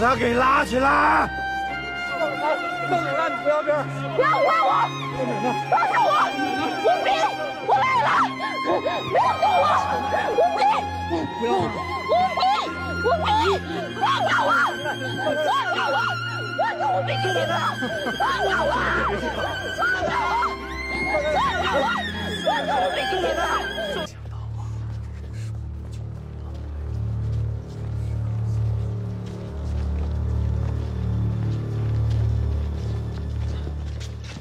把他给拉起来！大奶奶，你不要这样！不要管我！放开我！吴斌，我来了！不要动我！吴斌！不要！吴斌！吴斌！放开我！放开我！放开吴斌你听着！放开我！放开我！放开我！放开吴斌你听着！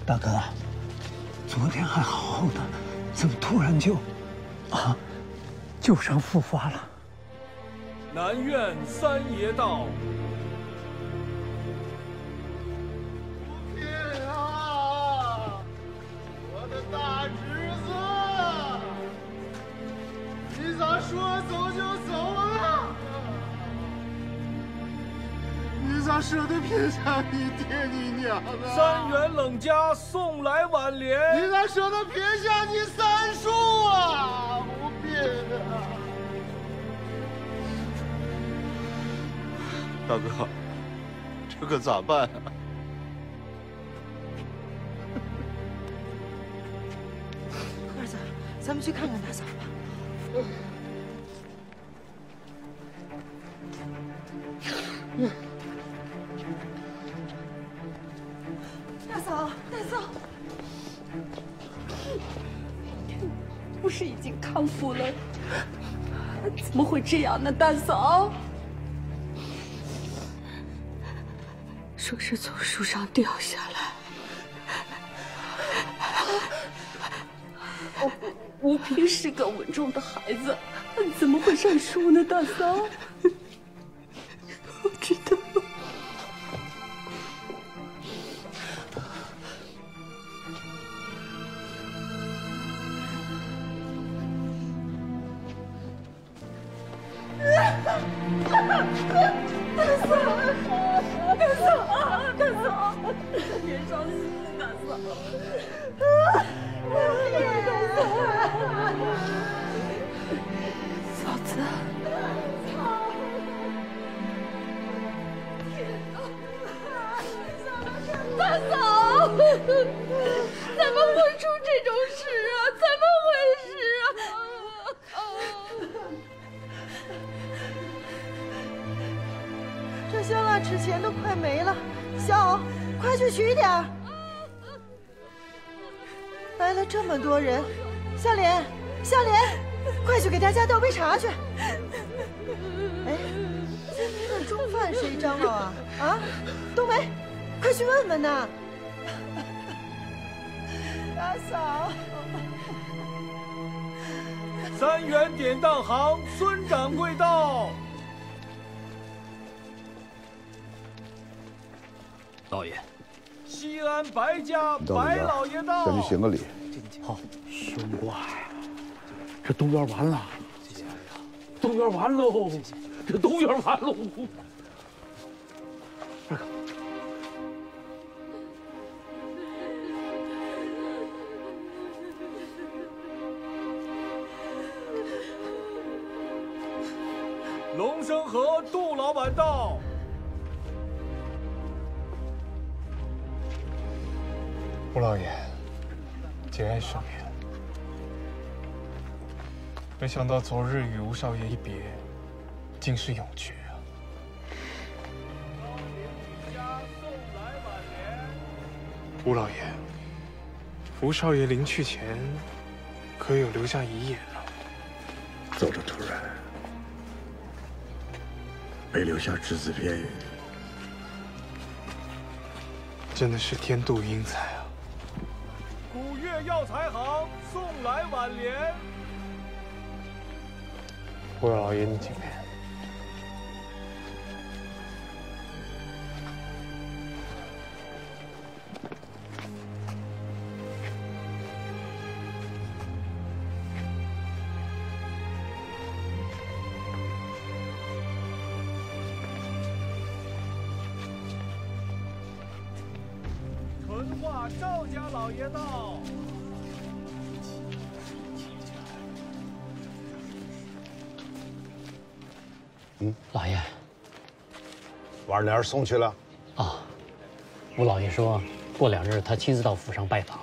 大哥，昨天还好好的，怎么突然就，啊，旧伤复发了？南苑三爷到。天啊！我的大侄子，你咋说走就走啊？你咋舍得撇下你爹你娘啊？三元冷家送来挽联。你咋舍得撇下你三叔啊？吴斌啊！大哥，这可咋办啊？儿子，咱们去看看大嫂吧。大嫂，大嫂，不是已经康复了？怎么会这样呢，大嫂？说是从树上掉下来。吴平是个稳重的孩子，怎么会上树呢，大嫂？我知道。え?么多人，香莲，香莲，快去给大家倒杯茶去。哎，今天的中饭谁张罗啊？啊，冬梅，快去问问呐。大嫂，三元典当行孙掌柜到。老爷，西安白家白老爷到。先去行个礼。好，兄乖，这东院完了，东院完喽，这东院完喽。龙生和杜老板到。吴老爷，节哀顺变。没想到昨日与吴少爷一别，竟是永诀啊！吴老爷，吴少爷临去前，可有留下遗言啊？走得突然，没留下只字片语，真的是天妒英才！古月药材行送来挽联。吴老爷，你嗯，老爷，婉莲送去了。啊，吴老爷说过两日他亲自到府上拜访。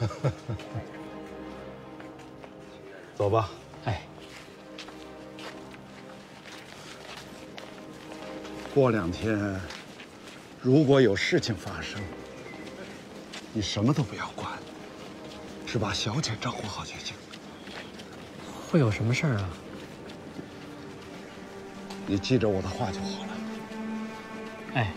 走吧。哎。过两天，如果有事情发生，你什么都不要管，只把小姐照顾好就行。会有什么事儿啊？你记着我的话就好了。哎。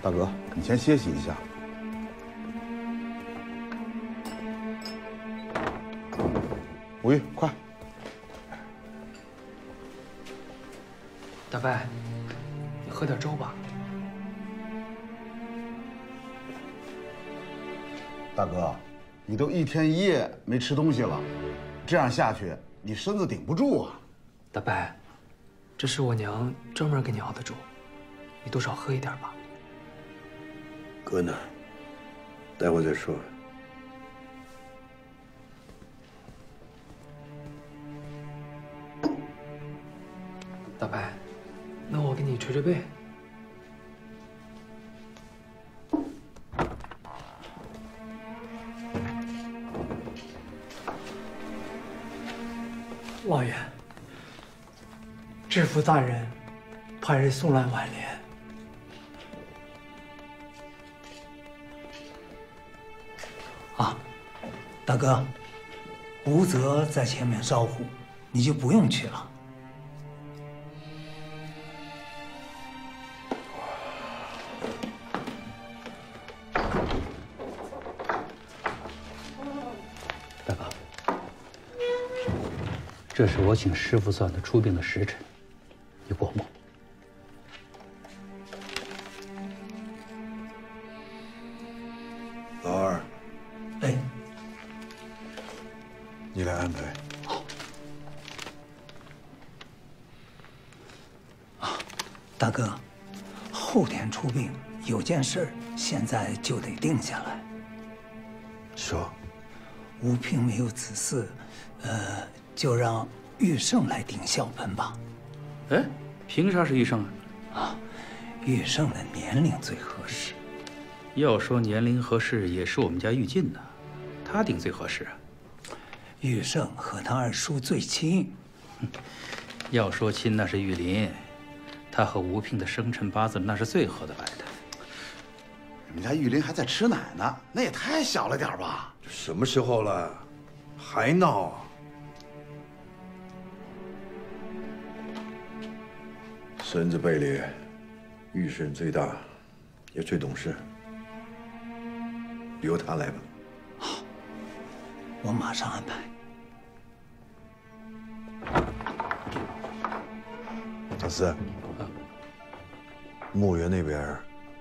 大哥，你先歇息一下。吴玉，快！大伯，你喝点粥吧。大哥，你都一天一夜没吃东西了，这样下去你身子顶不住啊！大伯，这是我娘专门给你熬的粥，你多少喝一点吧。搁那，待会再说。大伯，那我给你捶捶背。府大人派人送来挽联。啊，大哥，吴泽在前面招呼，你就不用去了。大哥，这是我请师傅算的出殡的时辰，你过目。老二，哎，你来安排。好大哥，后天出殡有件事儿，现在就得定下来。说，吴平没有子嗣，呃，就让玉胜来顶孝盆吧。哎，凭啥是玉胜啊？啊，玉胜的年龄最合适。要说年龄合适，也是我们家玉进呐，他顶最合适啊。玉胜和他二叔最亲。要说亲，那是玉林，他和吴聘的生辰八字那是最合得来的。你们家玉林还在吃奶呢，那也太小了点吧？这什么时候了，还闹啊？孙子辈里，玉胜最大，也最懂事。由他来吧。好，我马上安排。小四，墓园那边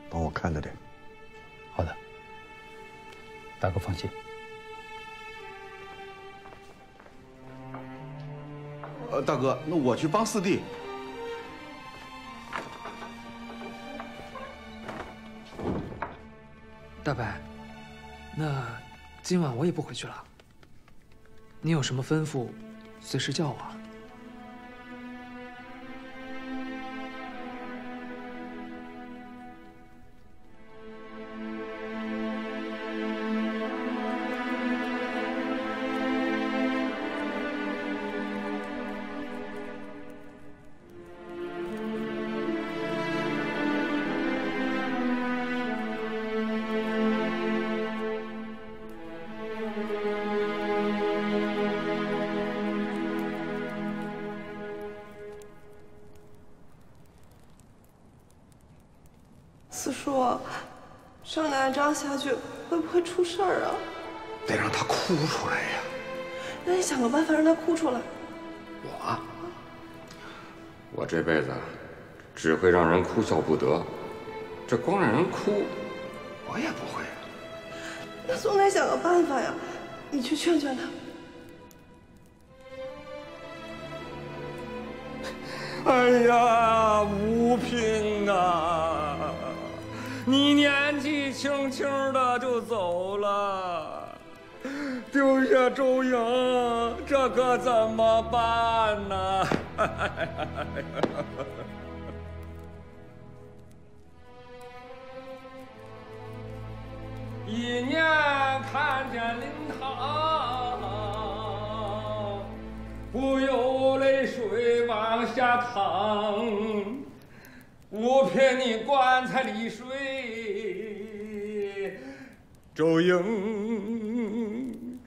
帮我看着点。好的，大哥放心。呃，大哥，那我去帮四弟。大伯，那今晚我也不回去了。你有什么吩咐，随时叫我。样下去会不会出事儿啊？得让他哭出来呀！那你想个办法让他哭出来。我，我这辈子只会让人哭笑不得，这光让人哭，我也不会。那总得想个办法呀，你去劝劝他。哎呀，吴平啊，你轻轻的就走了，丢下周莹，这可怎么办呢？一年看见灵堂，不由泪水往下淌。我骗你棺材里睡，周莹，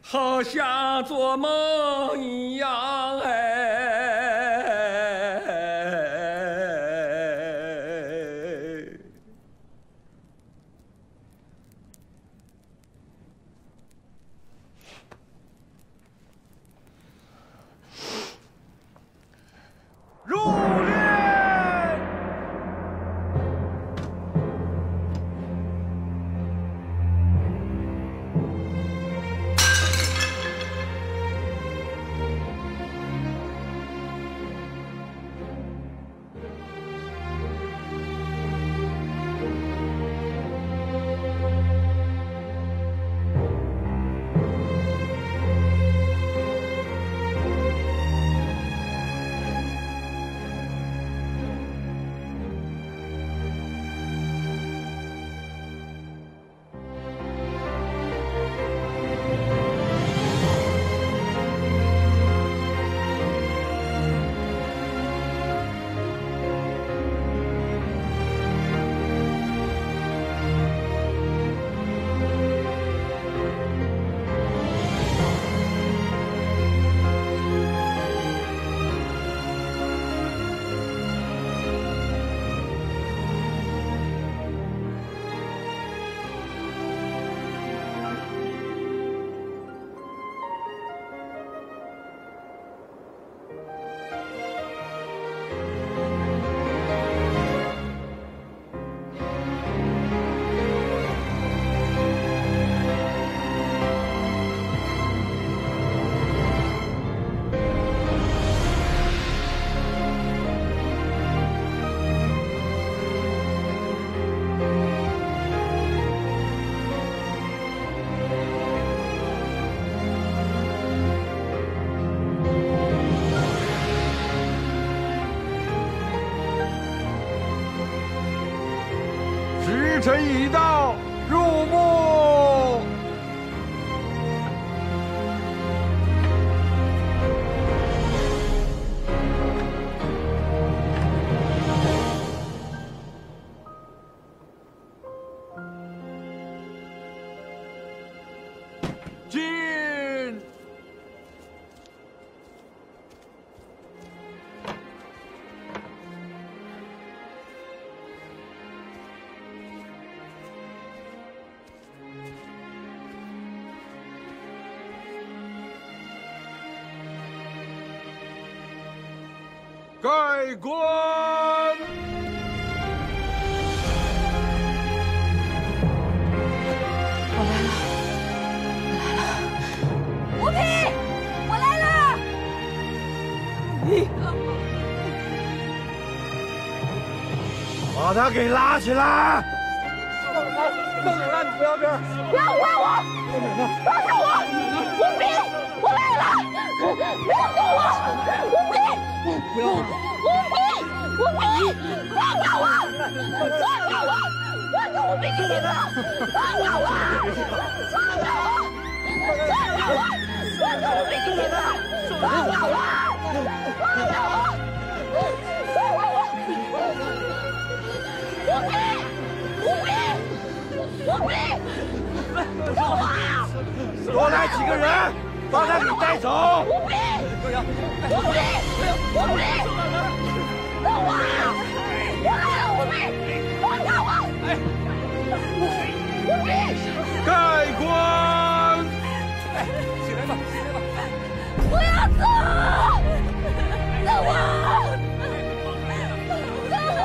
好像做梦一样哎。盖棺。吴平，我来了。把他给拉起来！我是吴平的妻子，放开我！放开我！放开我！我是吴平的妻子，放开我！放开我！放开我！我呀！多来几个人，把他给带走。吴平，吴平，吴平，放我呀！我来了，吴平，放开我！吴平，我我盖棺。哎，起来吧，起来吧！不要走！等我！等我！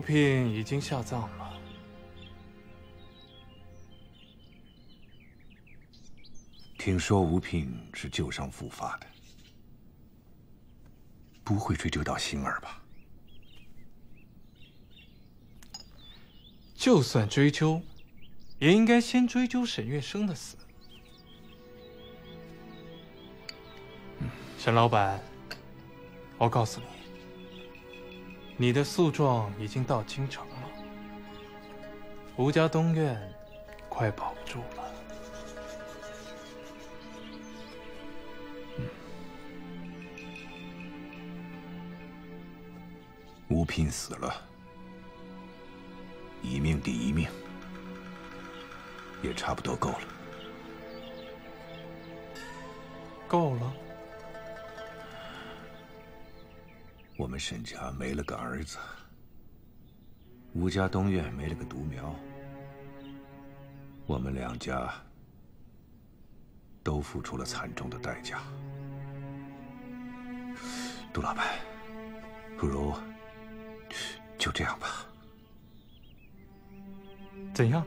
吴聘已经下葬了。听说吴聘是旧伤复发的，不会追究到星儿吧？就算追究，也应该先追究沈月笙的死。沈老板，我告诉你，你的诉状已经到京城了，吴家东院快保不住了。吴聘死了，一命抵一命，也差不多够了。够了。我们沈家没了个儿子，吴家东院没了个独苗，我们两家都付出了惨重的代价。杜老板，不如就这样吧。怎样？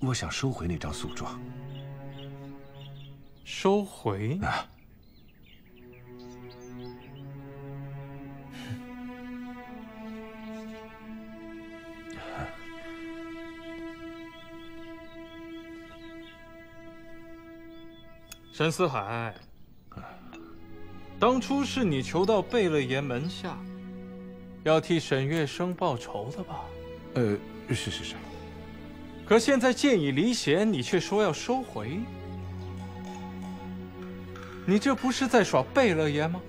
我想收回那张诉状。收回？啊！沈四海，当初是你求到贝勒爷门下，要替沈月笙报仇的吧？呃，是是是。可现在剑已离弦，你却说要收回。你这不是在耍贝勒爷吗？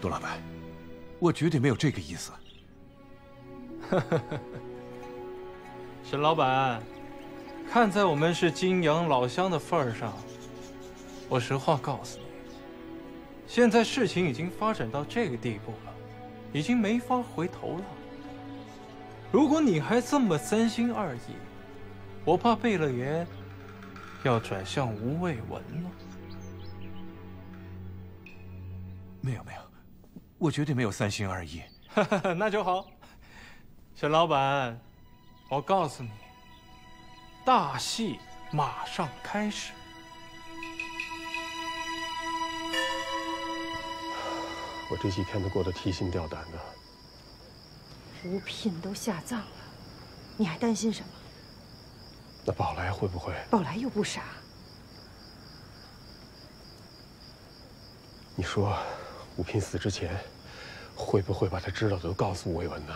杜老板，我绝对没有这个意思。沈老板，看在我们是金阳老乡的份上，我实话告诉你，现在事情已经发展到这个地步了，已经没法回头了。如果你还这么三心二意，我怕贝勒爷。要转向吴卫文了？没有没有，我绝对没有三心二意。那就好，沈老板，我告诉你，大戏马上开始。我这几天都过得提心吊胆的。吴聘都下葬了，你还担心什么？那宝来会不会？宝来又不傻。你说，武聘死之前，会不会把他知道的都告诉吴卫文呢？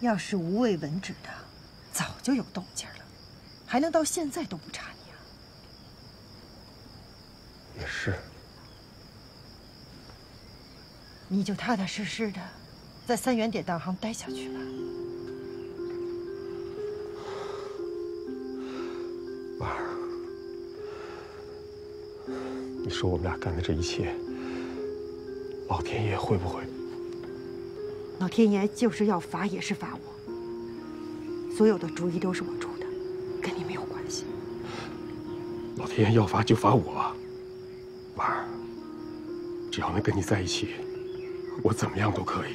要是吴卫文知道，早就有动静了，还能到现在都不查你啊？也是。你就踏踏实实的，在三元典当行待下去吧。你说我们俩干的这一切，老天爷会不会？老天爷就是要罚也是罚我。所有的主意都是我出的，跟你没有关系。老天爷要罚就罚我，婉儿。只要能跟你在一起，我怎么样都可以。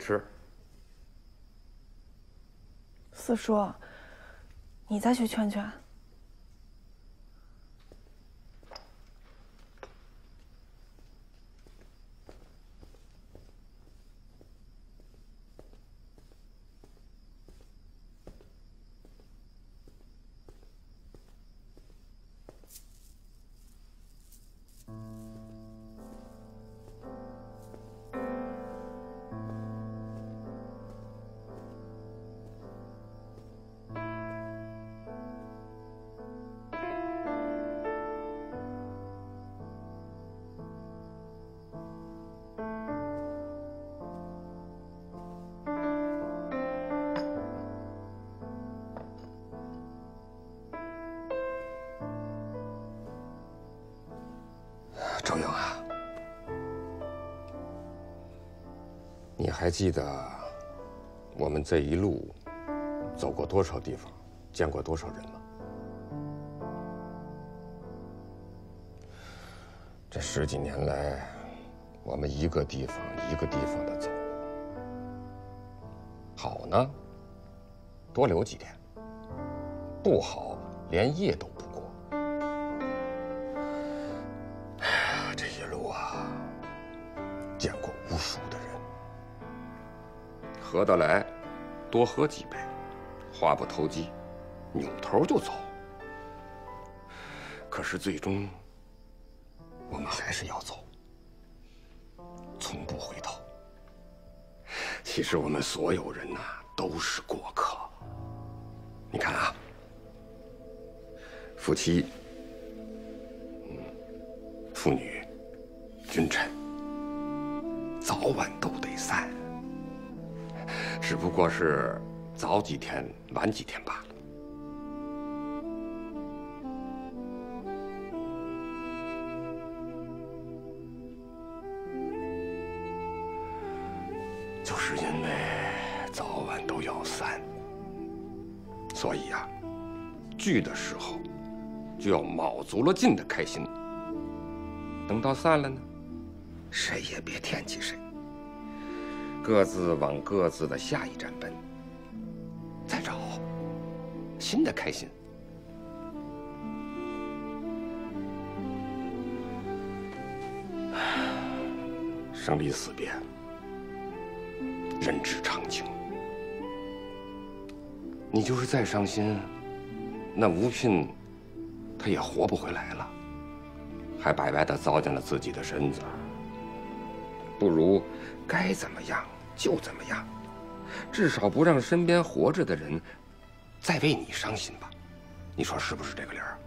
吃。四叔，你再去劝劝。还记得我们这一路走过多少地方，见过多少人吗？这十几年来，我们一个地方一个地方的走，好呢，多留几天；不好，连夜都不合得来，多喝几杯；话不投机，扭头就走。可是最终，我们还是要走，从不回头。其实我们所有人呐、都是过客。你看啊，夫妻、嗯，妇女、君臣，早晚都得散，只不过是早几天、晚几天罢了。就是因为早晚都要散，所以呀、聚的时候就要卯足了劲的开心。等到散了呢，谁也别惦记谁，各自往各自的下一站奔，再找新的开心。生离死别。人之常情。你就是再伤心，那吴聘他也活不回来了，还白白的糟践了自己的身子。不如该怎么样就怎么样，至少不让身边活着的人再为你伤心吧。你说是不是这个理儿？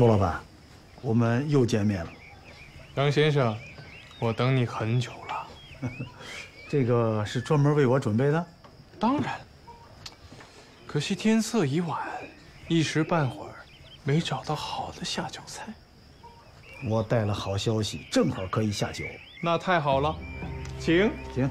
杜老板，我们又见面了。张先生，我等你很久了。这个是专门为我准备的。当然，可惜天色已晚，一时半会儿没找到好的下酒菜。我带了好消息，正好可以下酒。那太好了，请请。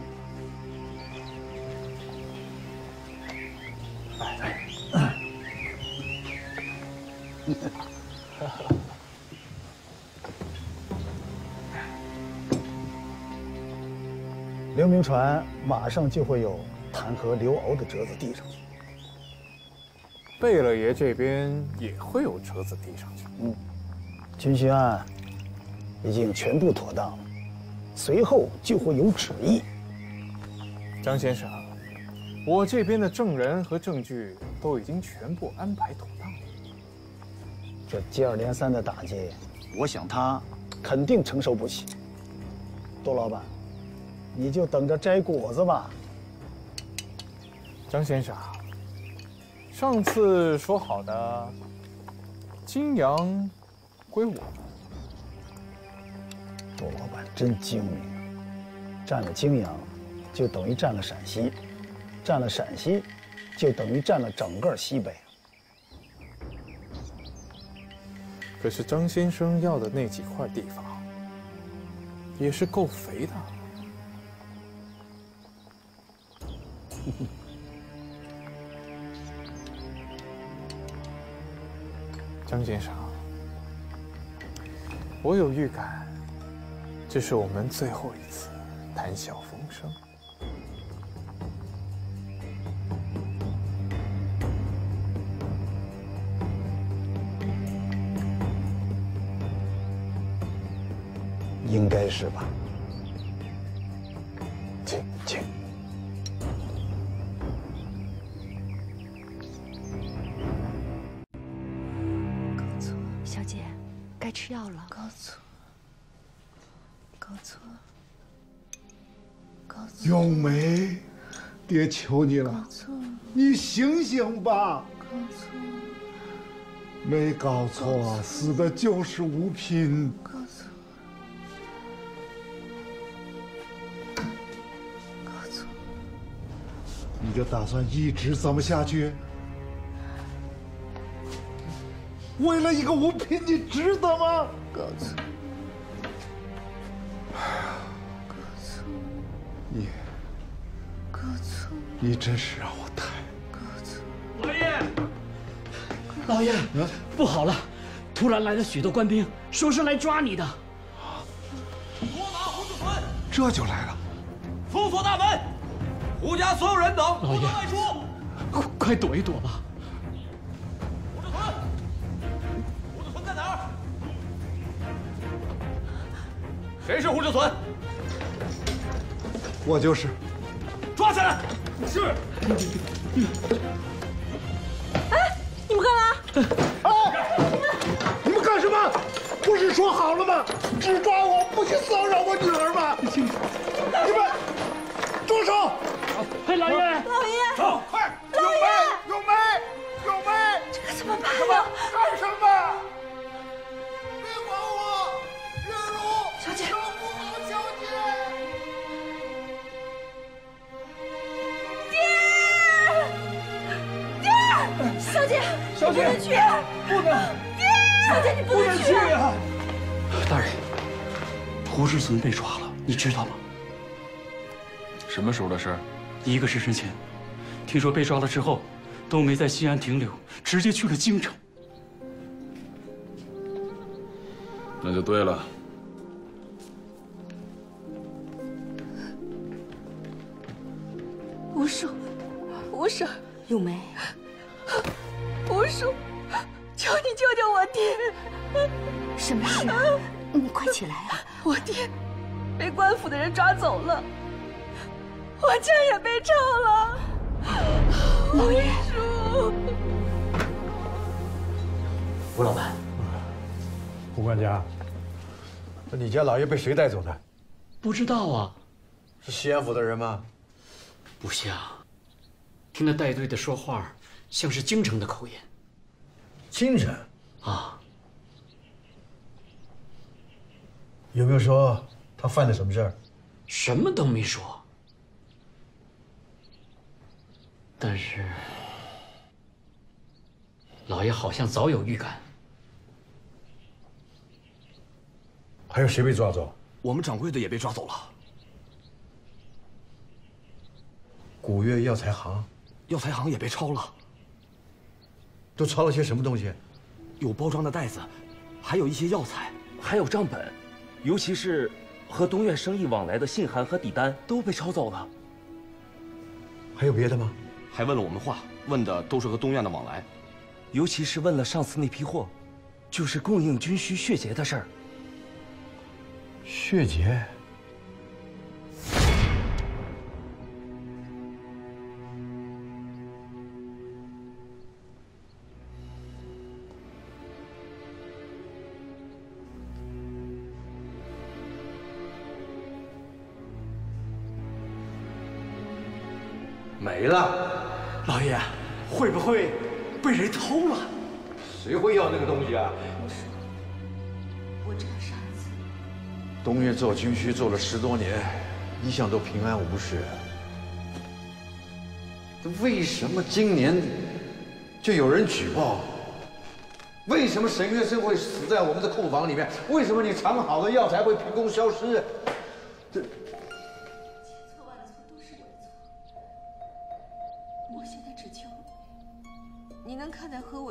传马上就会有弹劾刘敖的折子递上去。贝勒爷这边也会有折子递上去。嗯，军需案已经全部妥当了，随后就会有旨意。张先生，我这边的证人和证据都已经全部安排妥当了。这接二连三的打击，我想他肯定承受不起。杜老板，你就等着摘果子吧。张先生，上次说好的金阳归我，杜老板真精明，占了泾阳，就等于占了陕西；占了陕西，就等于占了整个西北。可是张先生要的那几块地方，也是够肥的。张先生，我有预感，这是我们最后一次谈笑风生。应该是吧。爹求你了，你醒醒吧！没搞错，死的就是吴聘。你就打算一直这么下去？为了一个吴聘，你值得吗？你真是让我太……搞错，老爷，老爷，不好了！突然来了许多官兵，说是来抓你的。捉拿胡子存，这就来了！封锁大门，胡家所有人等不得外出。快快躲一躲吧！胡子存，胡子存在哪儿谁是胡志存？我就是。抓起来！是。哎，你们干嘛？哎，你们干什么？不是说好了吗？只抓我，不许骚扰我女儿吗？你们住手！哎，老爷，老爷，走，快！老爷，咏梅，咏梅，这可怎么办呀？干什么？小姐，不能去，不能，爹，小姐你不能去啊！大人，胡志存被抓了，你知道吗？什么时候的事？一个时辰前，听说被抓了之后，都没在西安停留，直接去了京城。那就对了。吴叔，吴婶，咏梅，吴叔，求你救救我爹！什么事？你快起来啊！我爹被官府的人抓走了，我家也被抄了。老爷，叔，吴老板，吴管家，那你家老爷被谁带走的？不知道啊。是西安府的人吗？不像，听那带队的说话，像是京城的口音。京城啊？有没有说他犯了什么事儿？什么都没说。但是，老爷好像早有预感。还有谁被抓走？我们掌柜的也被抓走了。古月药材行，药材行也被抄了。都抄了些什么东西？有包装的袋子，还有一些药材，还有账本，尤其是和东院生意往来的信函和底单都被抄走了。还有别的吗？还问了我们话，问的都是和东院的往来，尤其是问了上次那批货，就是供应军需血竭的事儿。血节。没了，老爷，会不会被人偷了？谁会要那个东西啊？我这个上次东岳做军需做了十多年，一向都平安无事。为什么今年就有人举报？为什么沈月生会死在我们的库房里面？为什么你藏好的药材会凭空消失？这。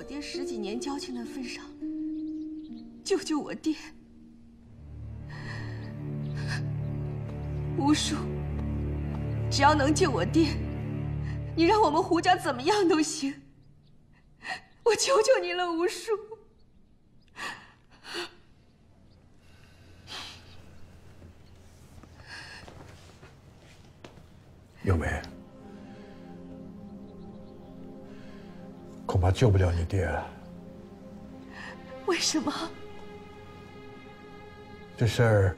爹十几年交情的份上，救救我爹。吴叔，只要能救我爹，你让我们胡家怎么样都行。我求求你了，吴叔。咏梅。怕救不了你爹。为什么？这事儿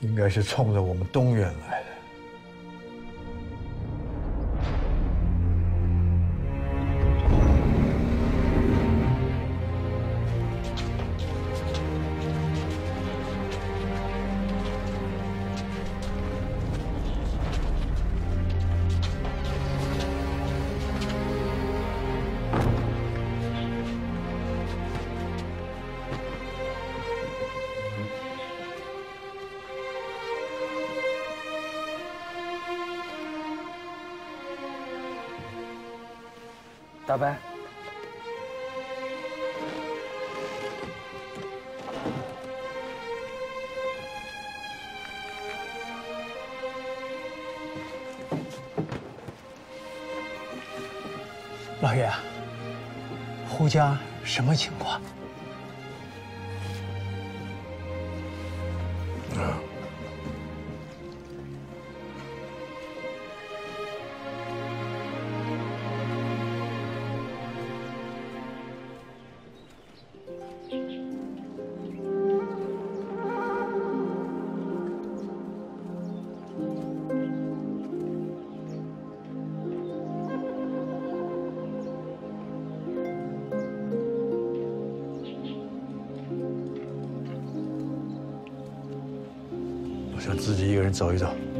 应该是冲着我们东院来的。拜，老爷，胡家什么情况？走一走。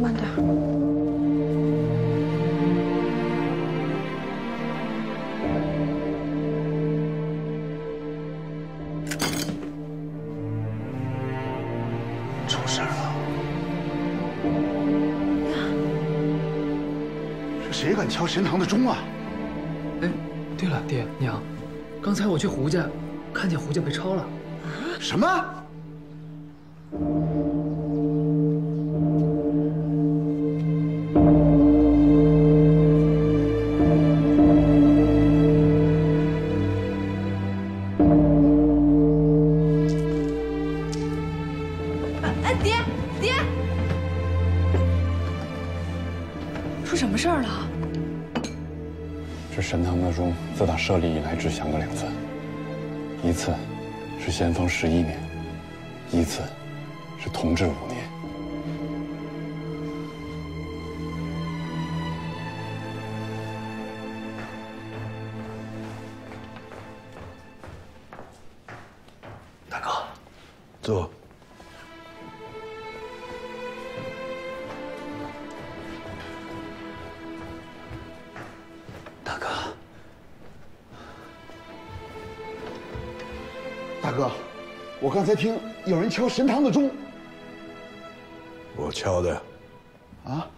慢点。出事了！谁敢敲神堂的钟啊？娘，刚才我去胡家，看见胡家被抄了。什么？十一年，刚才听有人敲神堂的钟。我敲的。啊？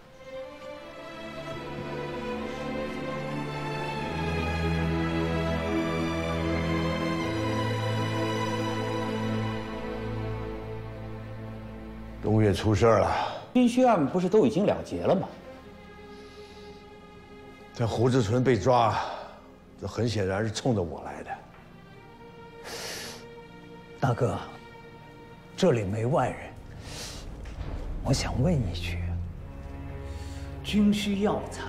东岳出事了，军需案不是都已经了结了吗？这胡志纯被抓，这很显然是冲着我来的。大哥，这里没外人，我想问一句：军需药材，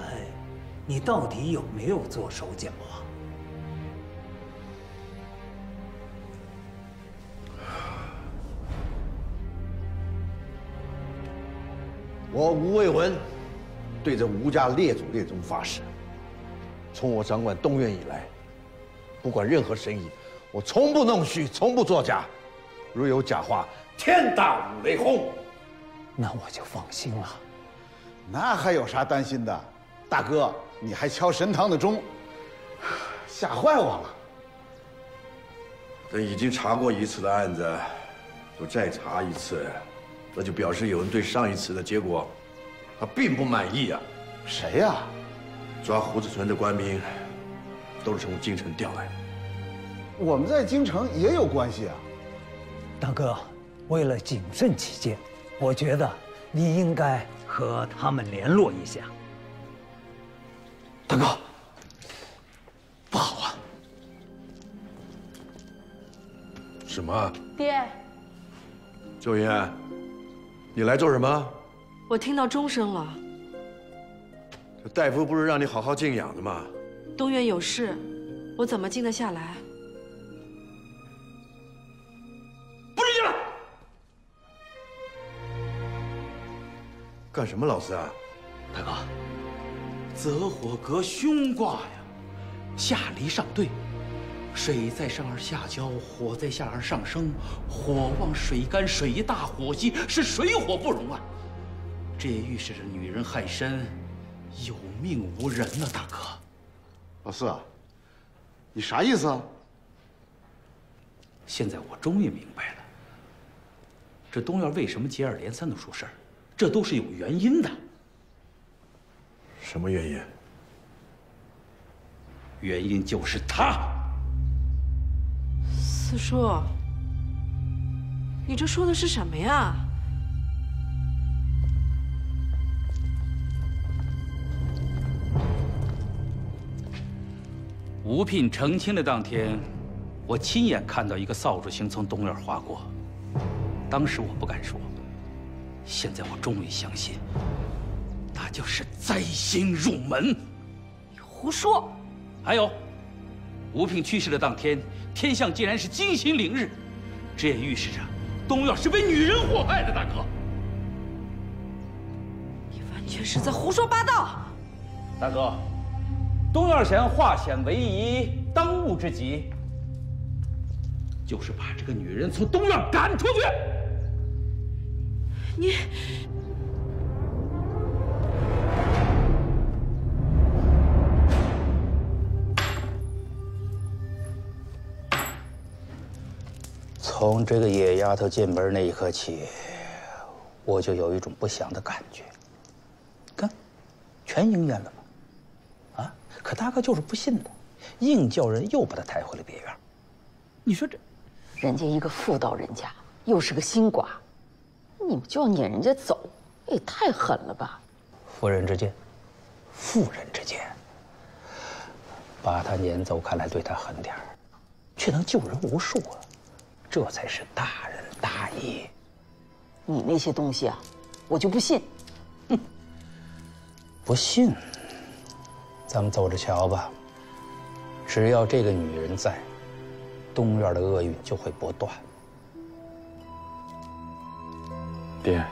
你到底有没有做手脚啊？我吴卫文对着吴家列祖列宗发誓，从我掌管东院以来，不管任何生意，我从不弄虚，从不作假。如有假话，天打五雷轰。那我就放心了。那还有啥担心的？大哥，你还敲神堂的钟，吓坏我了。等已经查过一次的案子，就再查一次，那就表示有人对上一次的结果，他并不满意啊。谁呀？抓胡子村的官兵，都是从京城调来的。我们在京城也有关系啊。大哥，为了谨慎起见，我觉得你应该和他们联络一下。大哥，不好啊！什么？爹，周云，你来做什么？我听到钟声了，这大夫不是让你好好静养的吗？东院有事，我怎么静得下来？干什么，老四啊？大哥，泽火阁凶卦呀，下离上兑，水在上而下焦，火在下而上升，火旺水干，水一大火熄，是水火不容啊。这也预示着女人害身，有命无人啊，大哥。老四，你啥意思啊？现在我终于明白了，这东院为什么接二连三的出事儿，这都是有原因的。什么原因？原因就是他。四叔，你这说的是什么呀？吴聘成亲的当天，我亲眼看到一个扫帚星从东院划过。当时我不敢说，现在我终于相信，那就是灾星入门。你胡说！还有，吴聘去世的当天，天象竟然是金星凌日，这也预示着东院是被女人祸害的。大哥，你完全是在胡说八道！大哥。东院想要化险为夷，当务之急就是把这个女人从东院赶出去。你，从这个野丫头进门那一刻起，我就有一种不祥的感觉。看，全应验了吧？啊！可大哥就是不信他，硬叫人又把他抬回了别院。你说这，人家一个妇道人家，又是个新寡，你们就要撵人家走，也太狠了吧！妇人之见，妇人之见。把他撵走，看来对他狠点儿，却能救人无数啊！这才是大仁大义。你那些东西啊，我就不信。哼，不信，咱们走着瞧吧。只要这个女人在，东院的厄运就会不断。爹，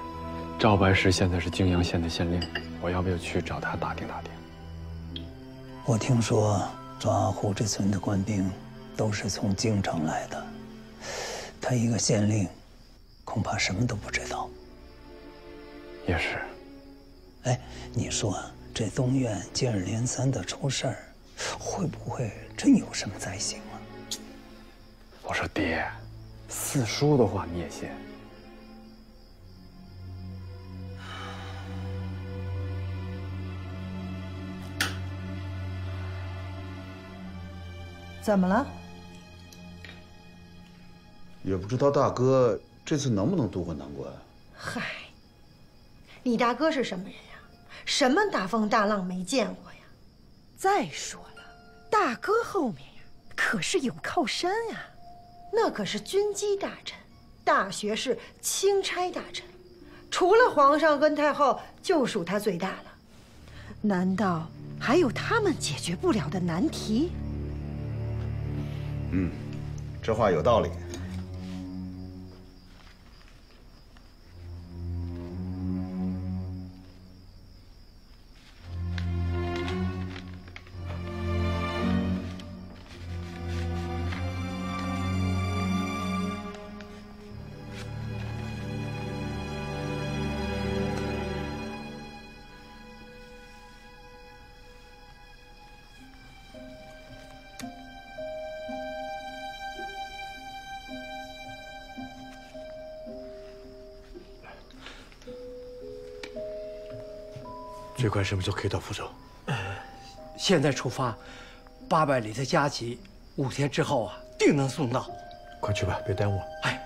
赵白石现在是泾阳县的县令，我要不要去找他打听打听？我听说抓胡志存的官兵都是从京城来的，他一个县令，恐怕什么都不知道。也是。哎，你说这东院接二连三的出事儿，会不会真有什么灾星啊？我说爹，四叔的话你也信？怎么了？也不知道大哥这次能不能渡过难关。嗨，你大哥是什么人呀？什么大风大浪没见过呀？再说了，大哥后面呀可是有靠山呀，那可是军机大臣，大学士、钦差大臣，除了皇上跟太后，就属他最大了。难道还有他们解决不了的难题？嗯，这话有道理。最快什么时候可以到福州？现在出发，八百里的加急，五天之后啊，定能送到。快去吧，别耽误。哎，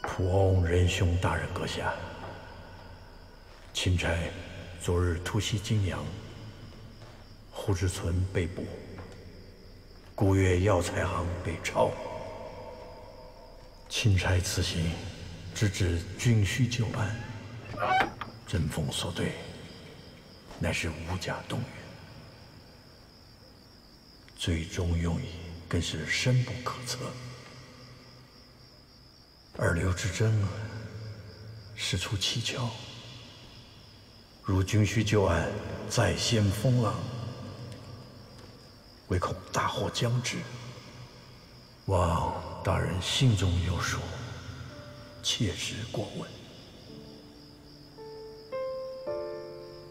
普翁仁兄大人阁下，钦差昨日突袭泾阳，胡志存被捕，古越药材行被抄。钦差此行，直指军需旧案。针锋所对，乃是吴家东院，最终用意更是深不可测。二流之争，事出蹊跷。如军需旧案再掀风浪，唯恐大祸将至。望大人心中有数，切实过问。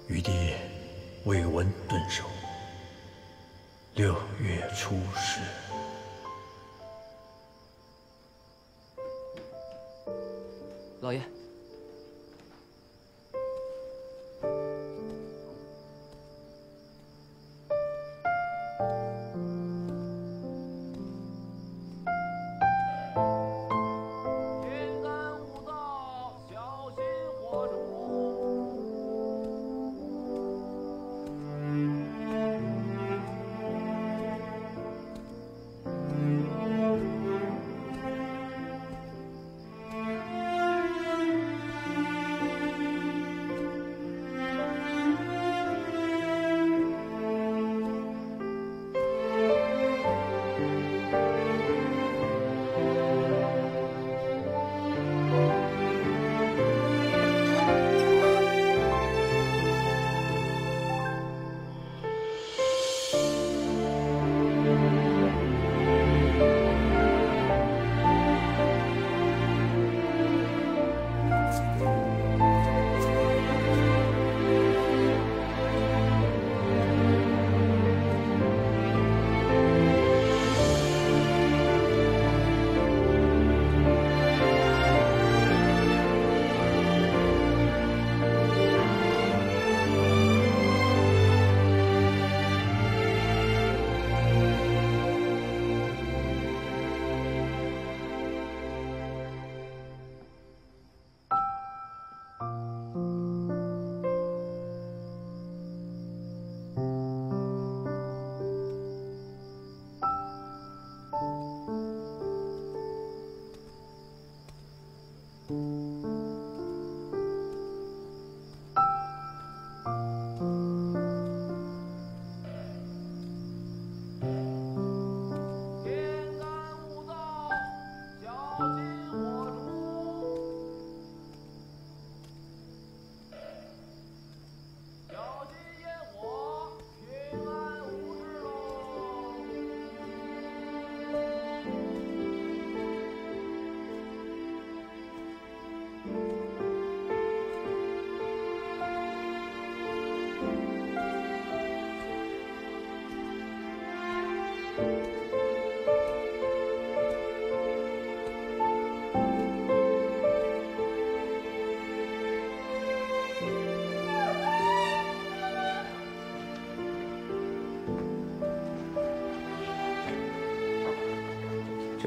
余弟未闻顿首，六月初十。老爷，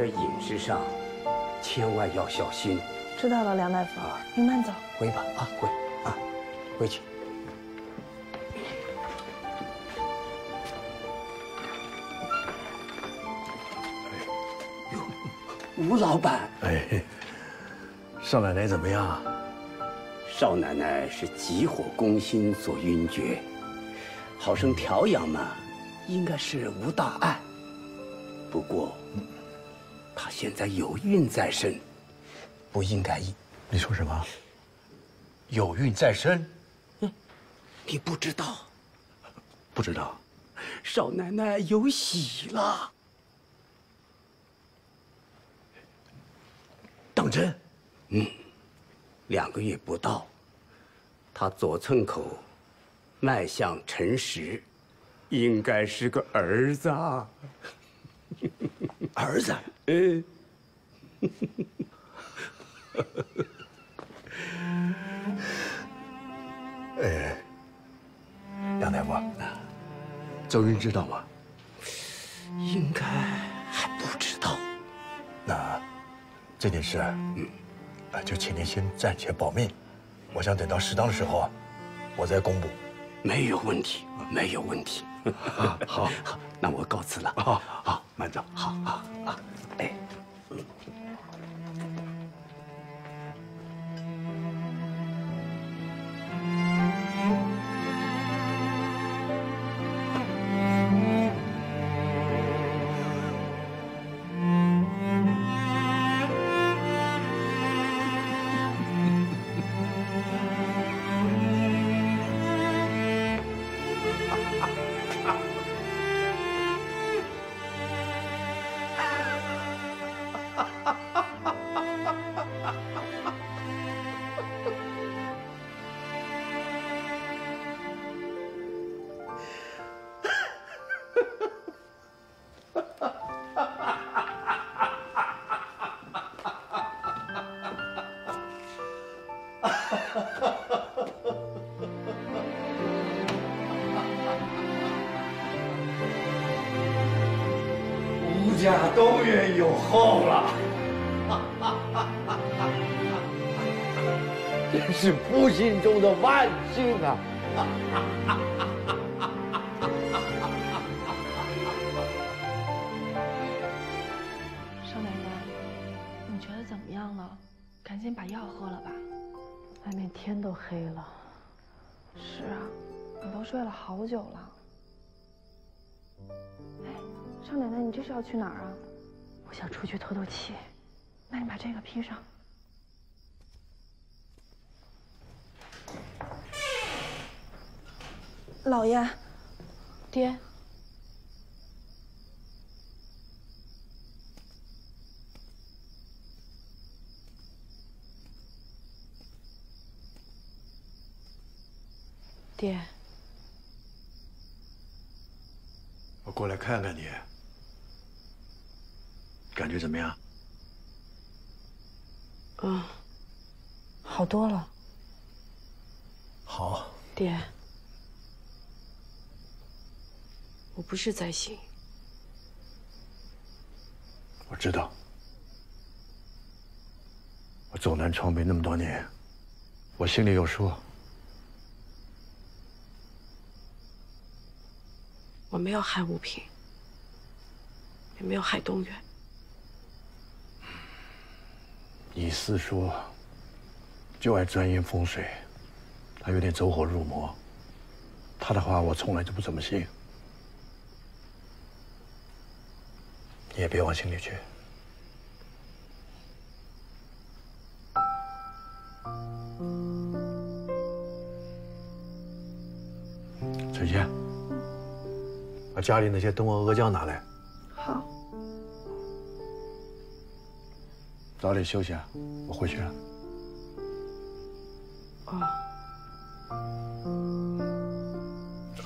这饮食上千万要小心。知道了，梁大夫，您慢走。回吧，啊，回，啊，回去。吴老板，哎，少奶奶怎么样？少奶奶是急火攻心所晕厥，好生调养嘛，应该是无大碍。不过，她现在有孕在身，不应该。你说什么？有孕在身？嗯，你不知道？不知道。少奶奶有喜了。当真？嗯，两个月不到，她左寸口脉象辰时，应该是个儿子。啊。儿子？嗯。哎，杨大夫，周云知道吗？应该还不知道。那这件事，嗯，就请您先暂且保密。我想等到适当的时候啊，我再公布。没有问题，没有问题。好，好，那我告辞了。好，好，慢走。好，好，啊，哎。吴家东院有后了，真是不幸中的万幸啊！少奶奶，你觉得怎么样了？赶紧把药喝了吧。外面天都黑了。是啊，你都睡了好久了。哎，少奶奶，你这是要去哪儿啊？我想出去透透气。那你把这个披上。老爷，爹。爹，我过来看看你，感觉怎么样？嗯，好多了。好。爹，我不是灾星。我知道，我走南闯北那么多年，我心里有数。我没有害武平，也没有害东远。你四叔就爱钻研风水，他有点走火入魔。他的话我从来就不怎么信，你也别往心里去。陈谦。把家里那些冬鹅鹅酱拿来。好。早点休息啊，我回去了。哦。走。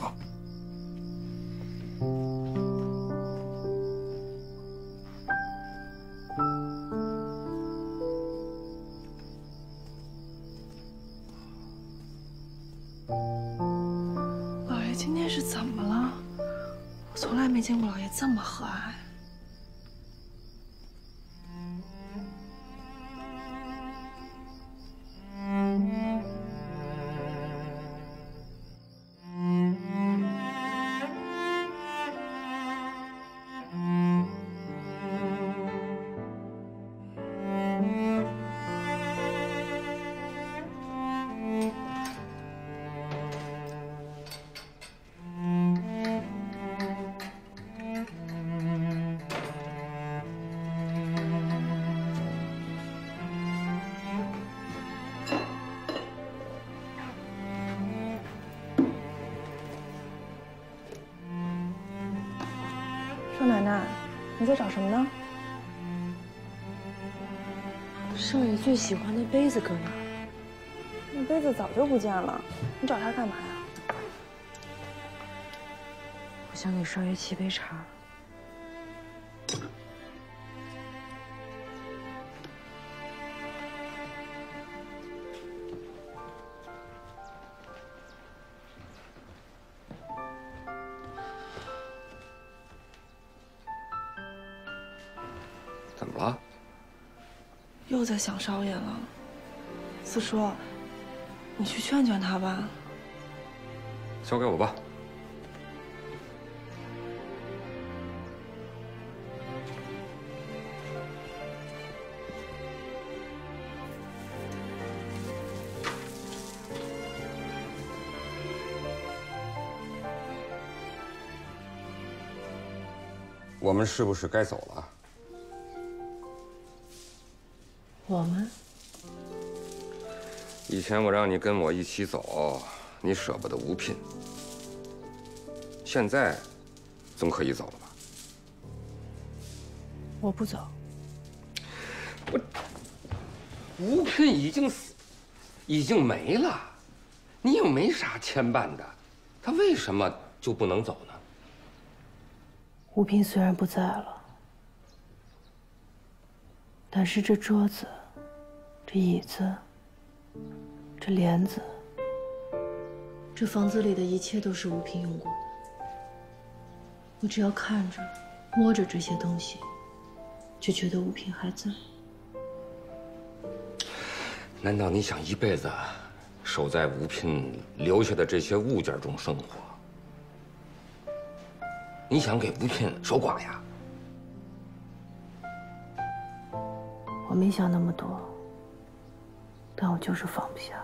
老爷今天是怎么了？我从来没见过老爷这么和蔼。最喜欢的杯子搁哪？那杯子早就不见了，你找它干嘛呀？我想给少爷沏杯茶。又在想少爷了。四叔，你去劝劝他吧。交给我吧。我们是不是该走了？我们以前我让你跟我一起走，你舍不得吴聘。现在，总可以走了吧？我不走。吴聘已经死，已经没了，你又没啥牵绊的，他为什么就不能走呢？吴聘虽然不在了，但是这桌子、这椅子、这帘子，这房子里的一切都是吴平用过的。我只要看着、摸着这些东西，就觉得吴平还在。难道你想一辈子守在吴聘留下的这些物件中生活？你想给吴聘守寡呀？我没想那么多，但我就是放不下。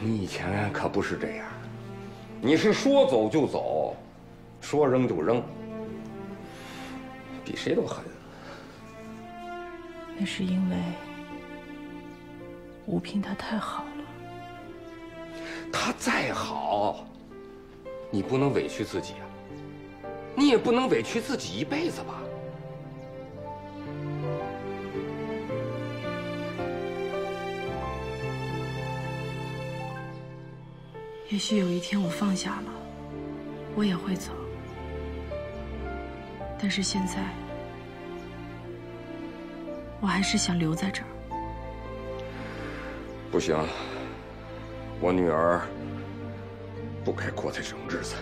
你以前可不是这样，你是说走就走，说扔就扔，比谁都狠。那是因为吴平他太好了。他再好，你不能委屈自己啊！你也不能委屈自己一辈子吧？也许有一天我放下了，我也会走。但是现在，我还是想留在这儿。不行，我女儿不该过这种日子。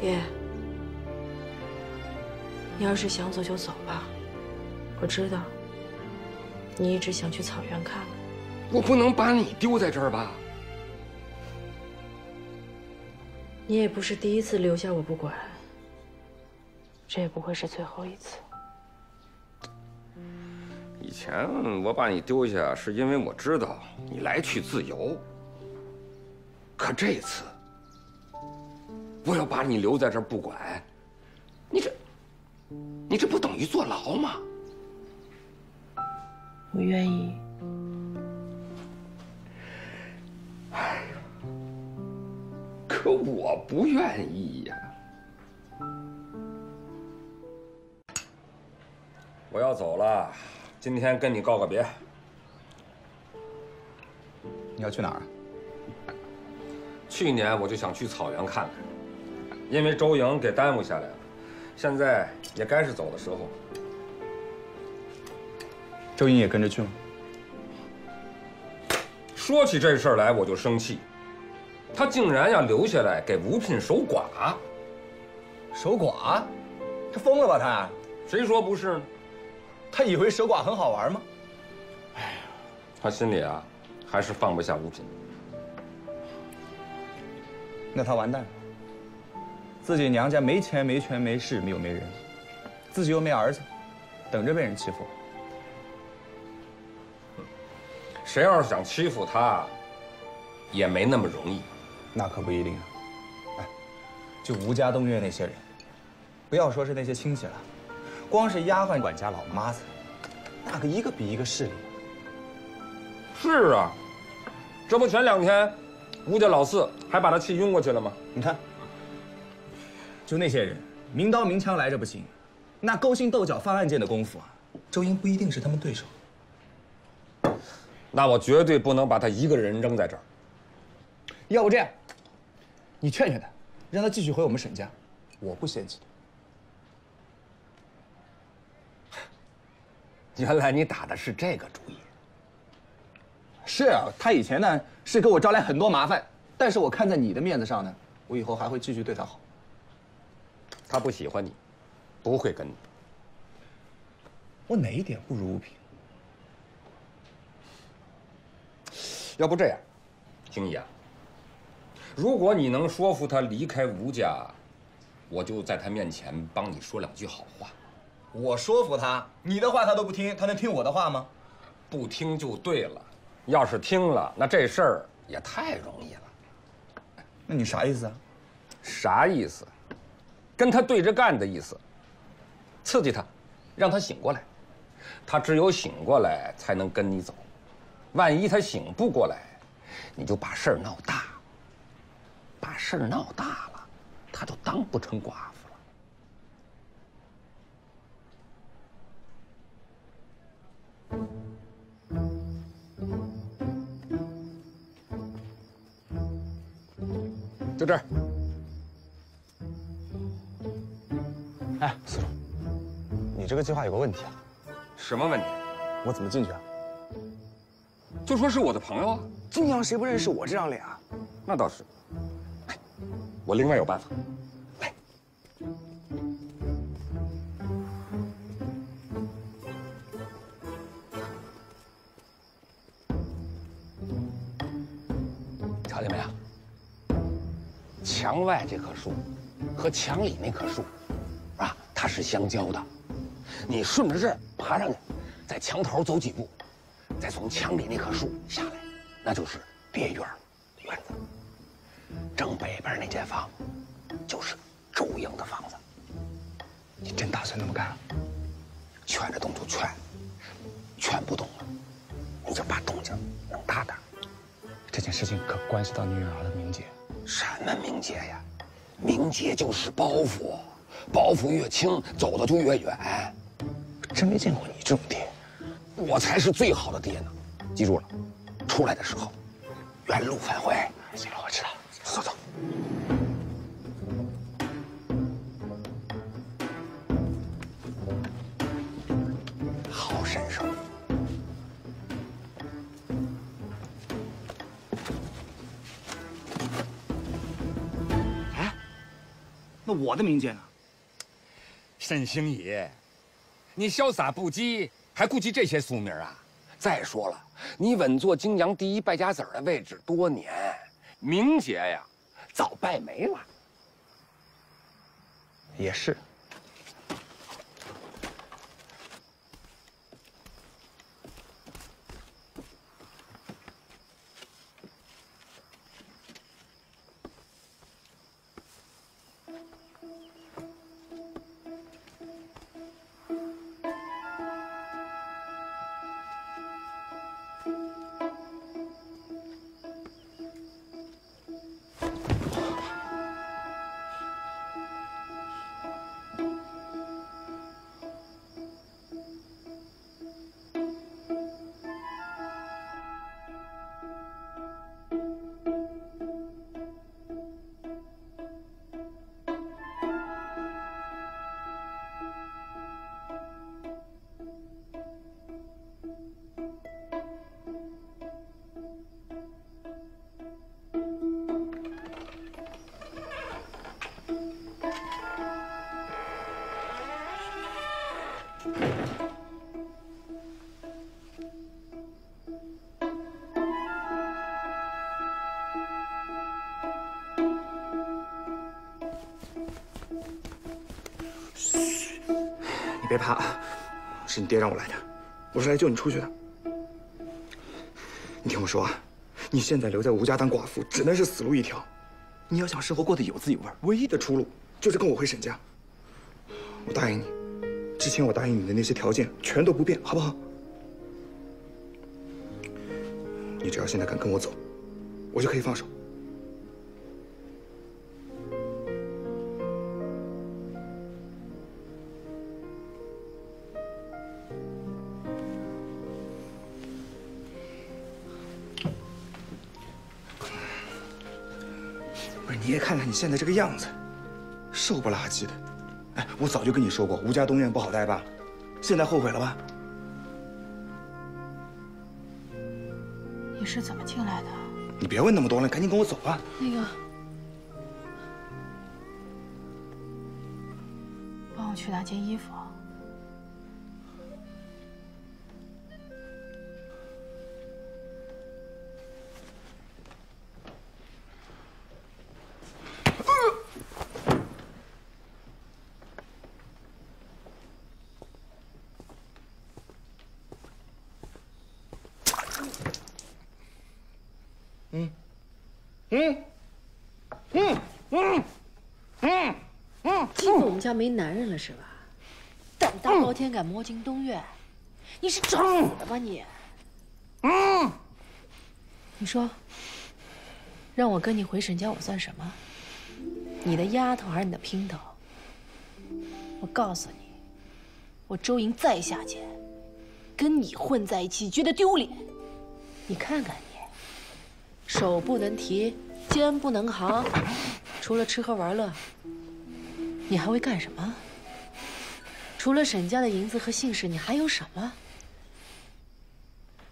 爹，你要是想走就走吧。我知道，你一直想去草原看看。我不能把你丢在这儿吧？你也不是第一次留下我不管，这也不会是最后一次。以前我把你丢下，是因为我知道你来去自由。可这次，我要把你留在这儿不管，你这，你这不等于坐牢吗？我愿意。可我不愿意呀！我要走了，今天跟你告个别。你要去哪儿？去年我就想去草原看看，因为周莹给耽误下来了，现在也该是走的时候。周莹也跟着去吗？说起这事儿来，我就生气。他竟然要留下来给吴聘守寡。守寡？他疯了吧他？谁说不是呢？他以为守寡很好玩吗？哎呀，他心里啊，还是放不下吴聘。那他完蛋了。自己娘家没钱没权没势没有没人，自己又没儿子，等着被人欺负。谁要是想欺负他，也没那么容易。那可不一定啊！哎，就吴家东院那些人，不要说是那些亲戚了，光是丫鬟、管家、老妈子，那个一个比一个势利。是啊，这不前两天吴家老四还把他气晕过去了吗？你看，就那些人，明刀明枪来着不行，那勾心斗角、翻案件的功夫啊，周英不一定是他们对手。那我绝对不能把他一个人扔在这儿。要不这样，你劝劝他，让他继续回我们沈家，我不嫌弃他。原来你打的是这个主意。是啊，他以前呢是给我招来很多麻烦，但是我看在你的面子上呢，我以后还会继续对他好。他不喜欢你，不会跟你。我哪一点不如吴平？要不这样，青怡啊，如果你能说服他离开吴家，我就在他面前帮你说两句好话。我说服他，你的话他都不听，他能听我的话吗？不听就对了。要是听了，那这事儿也太容易了。那你啥意思啊？啥意思？跟他对着干的意思。刺激他，让他醒过来。他只有醒过来，才能跟你走。万一他醒不过来，你就把事儿闹大。把事儿闹大了，他就当不成寡妇了。就这儿。哎，司徒，你这个计划有个问题啊。什么问题？我怎么进去啊？就说是我的朋友啊。金阳谁不认识我这张脸啊？那倒是。我另外有办法。来瞧见没有？墙外这棵树和墙里那棵树，啊，它是相交的。你顺着这儿爬上去，在墙头走几步，再从墙里那棵树下来，那就是别院院子。正北边那间房，就是周英的房子。你真打算那么干？劝着动就劝，劝不动了，你就把动静弄大点。这件事情可关系到你女儿的名节。什么名节呀？名节就是包袱，包袱越轻，走的就越远。真没见过你这种爹，我才是最好的爹呢。记住了，出来的时候原路返回。行了，我知道。好身手。哎，那我的名节呢？沈星移，你潇洒不羁，还顾及这些俗名啊？再说了，你稳坐泾阳第一败家子儿的位置多年，名节呀，早败没了。也是。让我来的，我是来救你出去的。你听我说啊，你现在留在吴家当寡妇，只能是死路一条。你要想生活过得有滋有味，唯一的出路就是跟我回沈家。我答应你，之前我答应你的那些条件全都不变，好不好？你只要现在敢跟我走，我就可以放手。你现在这个样子，瘦不拉几的。哎，我早就跟你说过，吴家东院不好待吧？现在后悔了吧？你是怎么进来的？你别问那么多了，赶紧跟我走吧。那个，帮我去拿件衣服。嗯，家没男人了是吧？胆大包天敢摸进东院，你是找死的吧你？嗯。你说，让我跟你回沈家，我算什么？你的丫头还是你的姘头？我告诉你，我周莹再下贱，跟你混在一起觉得丢脸。你看看你，手不能提，肩不能扛，除了吃喝玩乐，你还会干什么？除了沈家的银子和姓氏，你还有什么？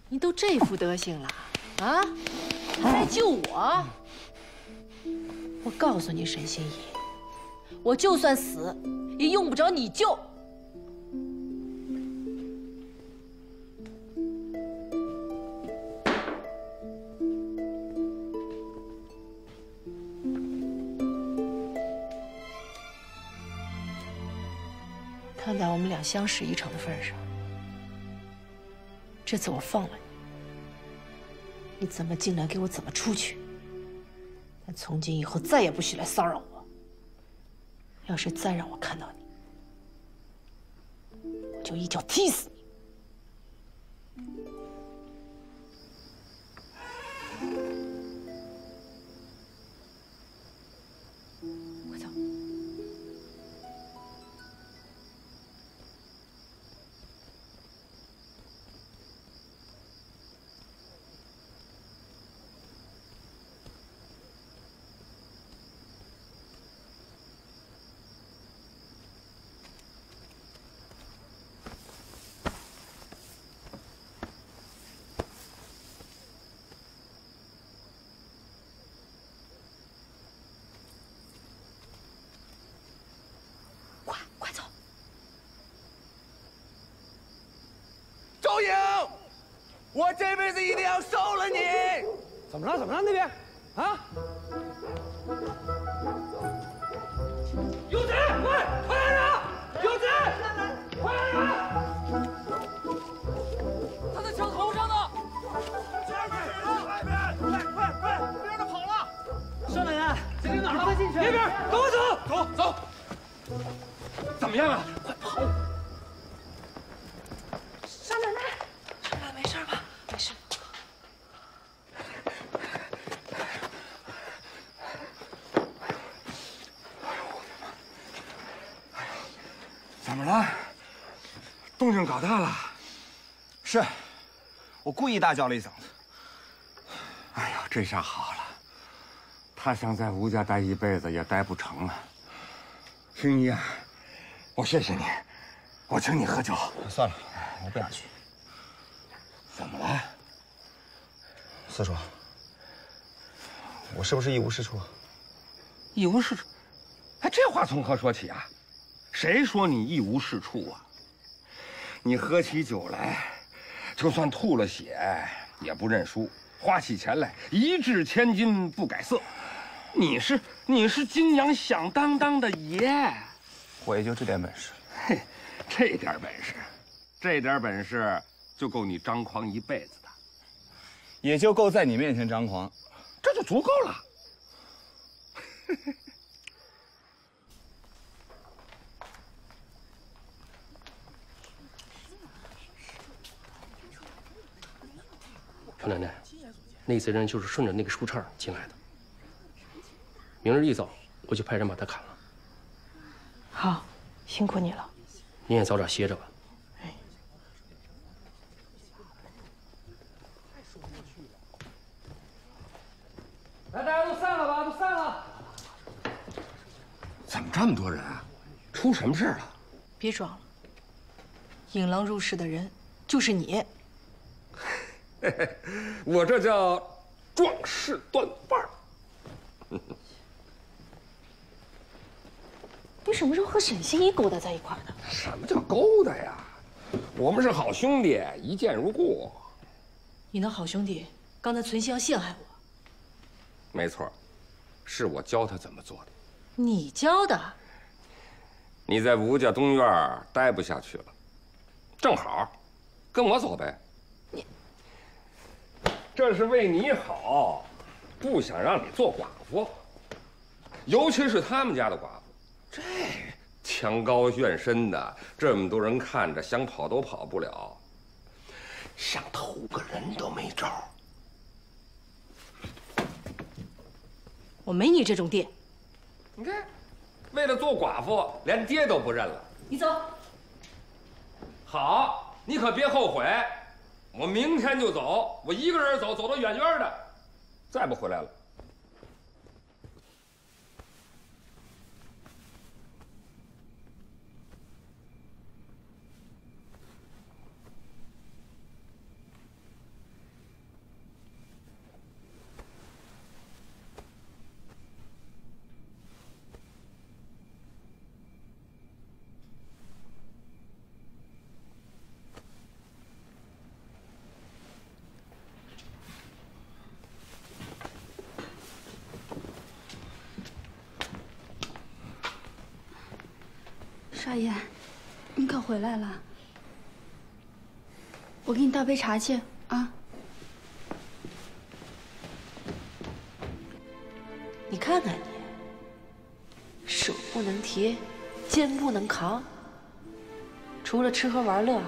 你都这副德行了，啊？还来救我？我告诉你，沈心怡，我就算死，也用不着你救。我们俩相识一场的份上，这次我放了你，你怎么进来给我怎么出去。但从今以后再也不许来骚扰我。要是再让我看到你，我就一脚踢死你。我这辈子一定要收了你！怎么了？怎么了？那边啊？有贼！快，快来人！有贼！快来人！他在墙头上呢！快快快快，别让他跑了！少奶奶，这里哪儿了？快进去！那边，跟我走，走走。怎么样啊？快跑！少奶奶，少奶奶没事吧？没事。怎么了？动静搞大了？是，我故意大叫了一嗓子。哎呀，这下好了，他想在吴家待一辈子也待不成了。青衣啊，我谢谢你，我请你喝酒。算了，我不想去。怎么了？四叔，我是不是一无是处？一无是处？哎，这话从何说起啊？谁说你一无是处啊？你喝起酒来，就算吐了血也不认输，花起钱来一掷千金不改色。你是你是金阳响当当的爷，我也就这点本事。嘿，这点本事，这点本事就够你张狂一辈子的，也就够在你面前张狂，这就足够了。少奶奶，那贼人就是顺着那个树杈进来的。明日一早，我就派人把他砍了。好，辛苦你了。你也早点歇着吧。来，大家都散了吧，都散了。怎么这么多人啊？出什么事了？别装了，引狼入室的人就是你。我这叫壮士断腕儿。你什么时候和沈心怡勾搭在一块儿的？什么叫勾搭呀？我们是好兄弟，一见如故。你那好兄弟刚才存心要陷害我，没错，是我教他怎么做的。你教的？你在吴家东院待不下去了，正好，跟我走呗。你，这是为你好，不想让你做寡妇，尤其是他们家的寡妇，这墙高院深的，这么多人看着，想跑都跑不了，想偷个人都没招。我没你这种爹。你看，为了做寡妇，连爹都不认了。你走。好，你可别后悔。我明天就走，我一个人走，走得远远的，再不回来了。少爷，你可回来了。我给你倒杯茶去啊。你看看你，手不能提，肩不能扛，除了吃喝玩乐，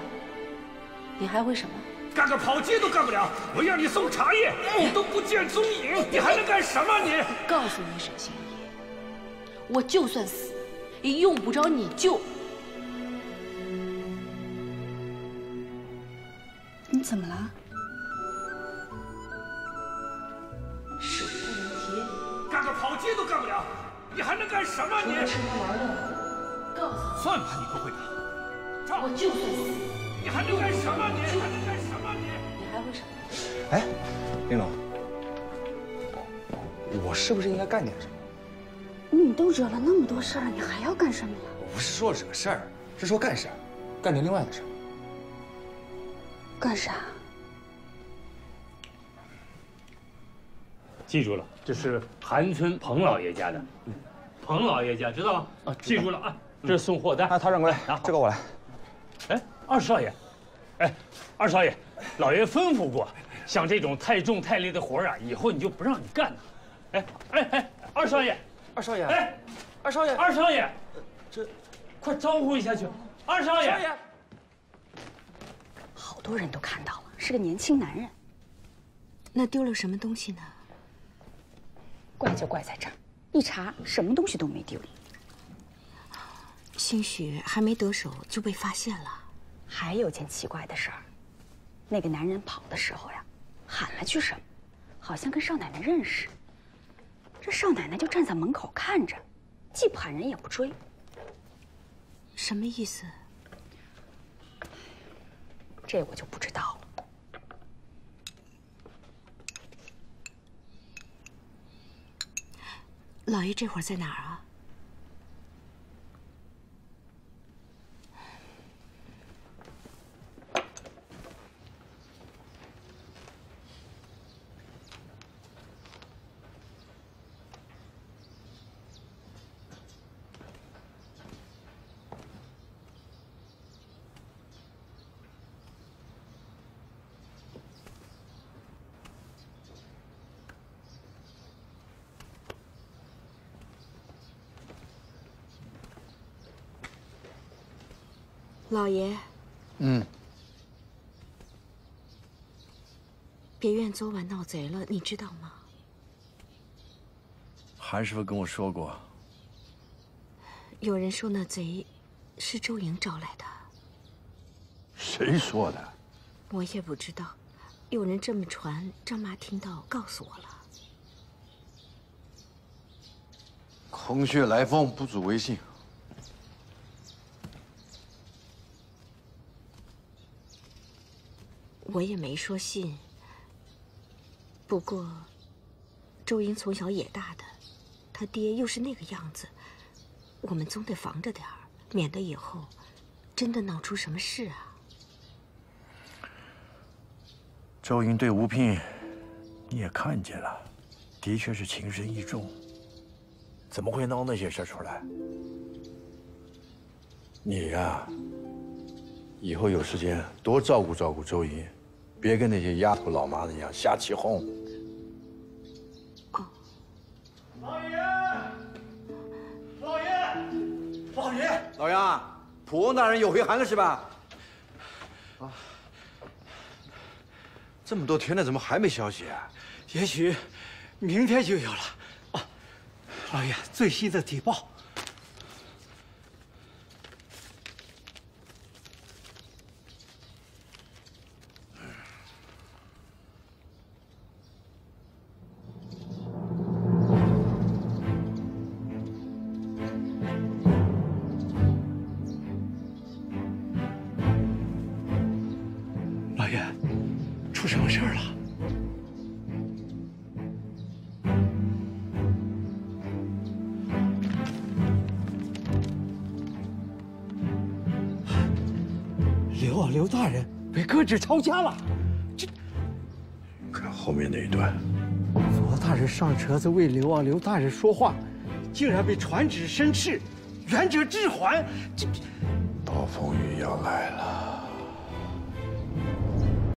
你还会什么？干个跑街都干不了。我让你送茶叶，你都不见踪影，你还能干什么？你告诉你沈心怡，我就算死，也用不着你救。你怎么了？手不能提，干个跑街都干不了，你还能干什么？你吃喝玩乐，告诉你，算盘你不会打，我就算死，你还能干什么？你还能干什么？你你还会什么？哎，玲珑，我是不是应该干点什么？你都惹了那么多事儿了，你还要干什么呀？我不是说惹事儿，是说干事儿，干点另外的事儿。干啥？记住了，这是韩村彭老爷家的，彭老爷家知道吗？啊，记住了啊，这是送货单。啊，他转过来，这个我来。哎，二少爷，哎，二少爷，老爷吩咐过，像这种太重太累的活啊，以后你就不让你干了。哎哎哎，二少爷，二少爷，哎，二少爷，二少爷，这，快招呼一下去，二少爷。好多人都看到了，是个年轻男人。那丢了什么东西呢？怪就怪在这儿，一查什么东西都没丢。兴许还没得手就被发现了。还有件奇怪的事儿，那个男人跑的时候呀，喊了句什么，好像跟少奶奶认识。这少奶奶就站在门口看着，既不喊人也不追。什么意思？这我就不知道了。老爷这会儿在哪儿啊？老爷，嗯，别院昨晚闹贼了，你知道吗？韩师傅跟我说过，有人说那贼是周莹招来的，谁说的？我也不知道，有人这么传，张妈听到告诉我了。空穴来风，不足为信。我也没说信。不过，周英从小野大的，他爹又是那个样子，我们总得防着点儿，免得以后真的闹出什么事啊。周英对吴聘，你也看见了，的确是情深意重。怎么会闹那些事出来？你呀，以后有时间多照顾照顾周英，别跟那些丫头老妈子一样瞎起哄。老爷，老爷，老爷，老杨，普翁大人有回函了是吧？啊，这么多天了，怎么还没消息啊？也许明天就有了。啊，老爷，最新的底报。被革职抄家了。这看后面那一段。罗大人上车子为刘王，刘大人说话，竟然被传旨申斥，原者置还。这暴风雨要来了。